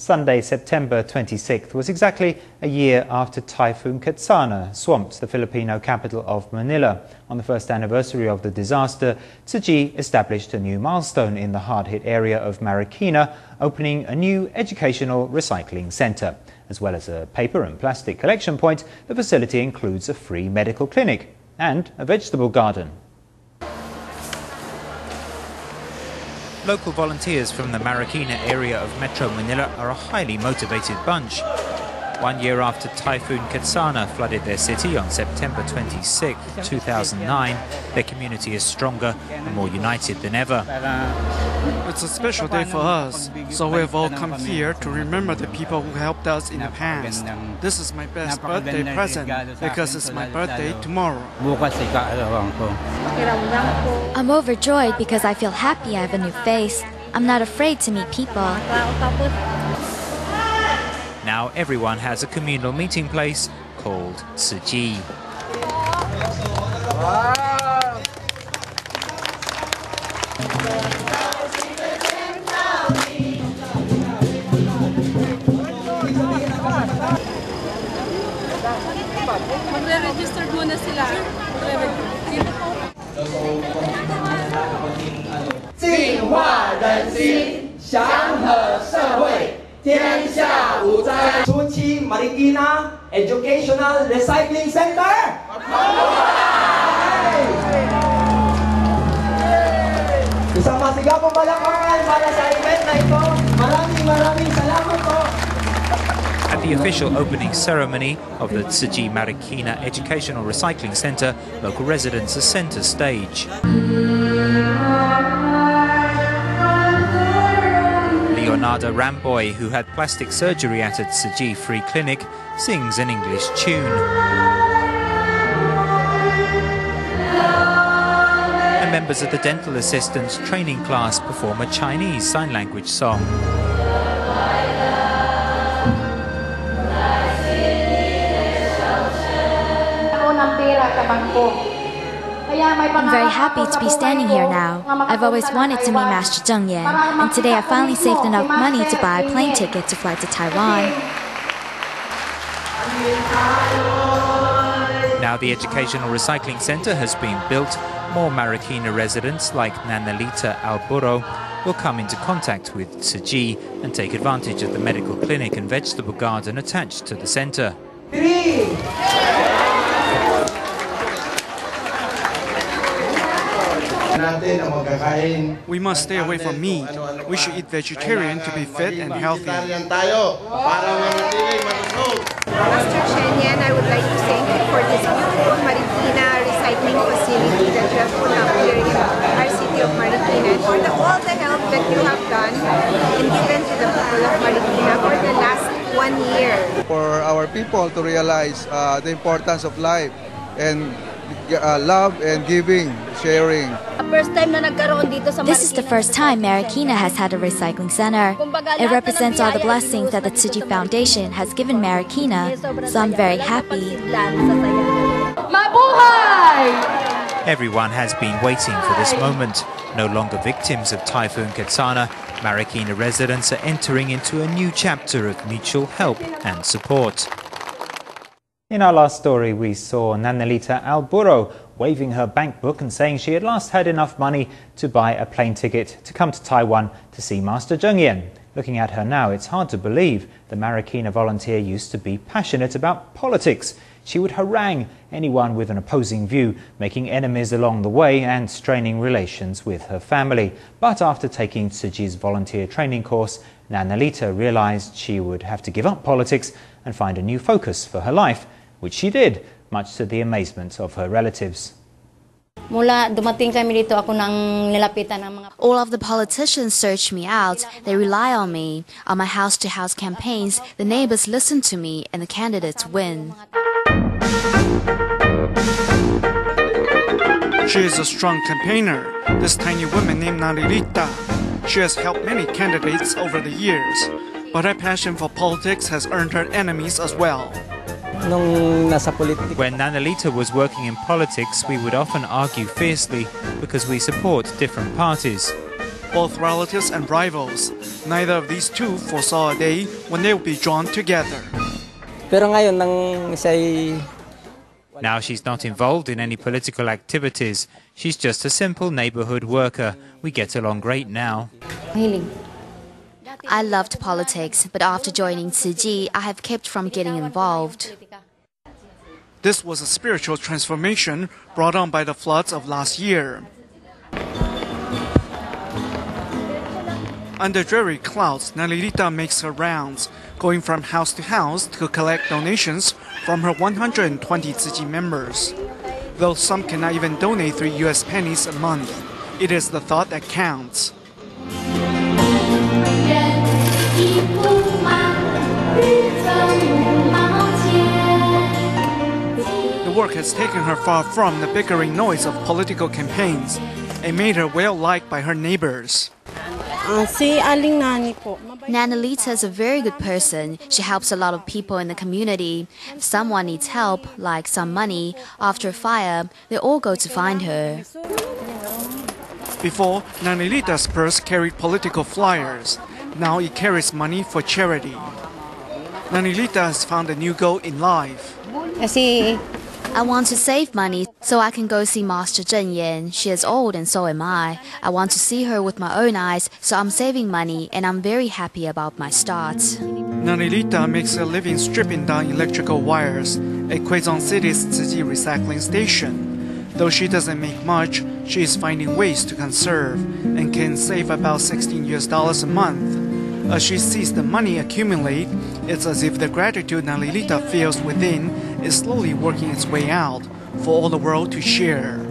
Sunday, September 26th, was exactly a year after Typhoon Ketsana swamped the Filipino capital of Manila. On the first anniversary of the disaster, Tzu Chi established a new milestone in the hard-hit area of Marikina, opening a new educational recycling center. As well as a paper and plastic collection point, the facility includes a free medical clinic and a vegetable garden. Local volunteers from the Marikina area of Metro Manila are a highly motivated bunch. One year after Typhoon Ketsana flooded their city on September 26, 2009, their community is stronger and more united than ever. It's a special day for us, so we've all come here to remember the people who helped us in the past. This is my best birthday present because it's my birthday tomorrow. I'm overjoyed because I feel happy I have a new face. I'm not afraid to meet people. Now everyone has a communal meeting place called Tzu Chi. Register Educational Recycling para sa event na ito. Maraming maraming salamat po. At the official opening ceremony of the Tzu Chi Marikina Educational Recycling Center, local residents are center stage. Leonarda Ramboy, who had plastic surgery at Tzu Chi Free Clinic, sings an English tune. And members of the dental assistants training class perform a Chinese sign language song. I'm very happy to be standing here now. I've always wanted to meet Master Cheng Yen, and today I finally saved enough money to buy a plane ticket to fly to Taiwan. Now the Educational Recycling Center has been built, more Marikina residents like Nanalita Alburo will come into contact with Tzu Chi and take advantage of the medical clinic and vegetable garden attached to the center. We must stay away from meat. We should eat vegetarian to be fit and healthy. Master Cheng Yen, I would like to thank you for this beautiful Marikina recycling facility that you have put up here in our city of Marikina and for the, all the help that you have done and given to the people of Marikina for the last one year. for our people to realize uh, the importance of life and uh, love and giving, sharing. First time na nagkaroon dito sa This is the first time Marikina has had a recycling center. It represents all the blessings that the Tzu Chi Foundation has given Marikina, so I'm very happy. Everyone has been waiting for this moment. No longer victims of Typhoon Ketsana, Marikina residents are entering into a new chapter of mutual help and support. In our last story, we saw Nanalita Alburo waving her bank book and saying she had last had enough money to buy a plane ticket to come to Taiwan to see Master Cheng Yen. Looking at her now, it's hard to believe the Marikina volunteer used to be passionate about politics. She would harangue anyone with an opposing view, making enemies along the way and straining relations with her family. But after taking Tzu Chi's volunteer training course, Nanalita realized she would have to give up politics and find a new focus for her life, which she did, much to the amazement of her relatives. Mula dumating kami dito, ako nang nilapitan ng mga All of the politicians search me out. They rely on me. On my house to house campaigns, the neighbors listen to me and the candidates win. She is a strong campaigner. This tiny woman named Naririta. She has helped many candidates over the years, but her passion for politics has earned her enemies as well. Nung nasa politik, When Nanalita was working in politics, we would often argue fiercely because we support different parties. both relatives and rivals. Neither of these two foresaw a day when they would be drawn together. Pero ngayon nang siya'y Now she's not involved in any political activities. She's just a simple neighborhood worker. We get along great now. I loved politics, but after joining Tzu Chi, I have kept from getting involved. This was a spiritual transformation brought on by the floods of last year. Under dreary clouds, Nalilita makes her rounds, going from house to house to collect donations from her 120 Tzu members. Though some cannot even donate 3 US pennies a month, it is the thought that counts. Work has taken her far from the bickering noise of political campaigns and made her well liked by her neighbors. Nanalita is a very good person. She helps a lot of people in the community. If someone needs help, like some money, after a fire, they all go to find her. Before, Nanilita's purse carried political flyers. Now it carries money for charity. Nanilita has found a new goal in life. I want to save money so I can go see Master Cheng Yen. She is old and so am I. I want to see her with my own eyes, so I'm saving money and I'm very happy about my start. Nanilita makes a living stripping down electrical wires at Quezon City's Chi recycling station. Though she doesn't make much, she is finding ways to conserve and can save about 16 US dollars a month. As she sees the money accumulate, it's as if the gratitude Nalilita feels within is slowly working its way out for all the world to share.